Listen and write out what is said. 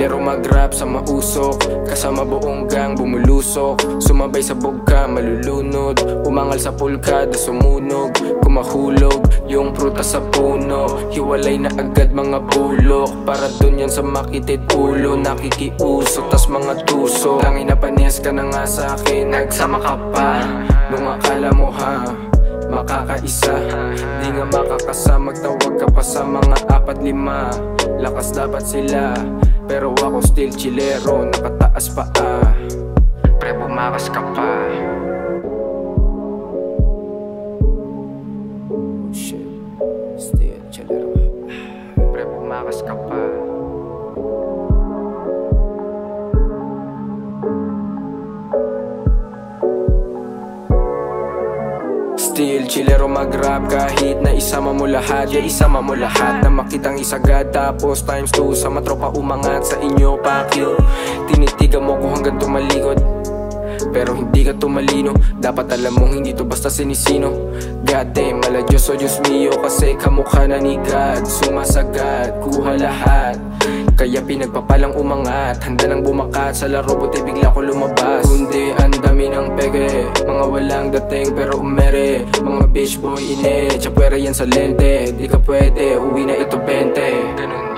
Chillero mag-rap sa mausok Kasama buong gang bumulusok. Sumabay sa bugka malulunod. Umangal sa pulkada sumunog. Kumahulog yung prutas sa puno. Hiwalay na agad mga bulok. Para dun yan sa makitit ulo. Nakikiusok tas mga tuso. Tangin na panis ka na nga sa akin. Nagsama ka pa. Nung akala mo ha? Makakaisa. Di nga makakasama. Magtawag ka pa sa mga apat lima. Lakas dapat sila Pero ako still chillero Nakataas pa ah. Pre bumakas ka pa. Oh shit. Still chillero Pre bumakas ka pa Still chillero mag-rap kahit na isama mo lahat Yeah, isama mo lahat na makitang isagad Tapos times 2 sa matropa umangat sa inyo pakyo Tinitigan mo ko hanggang tumalikod pero hindi ka tumalino. Dapat alam mong hindi to basta sinisino. God damn, mala Diyos o Diyos mio Kasi kamukha na ni God Sumasagad, kuha lahat Kaya pinagpapalang umangat Handa nang bumakat. Sa laro Buti bigla ko lumabas. Kundi ang dami ng pege Mga walang dating pero umere. Mga bitch boy ine Chapwera yan sa lente. Di ka pwede, uwi na ito 20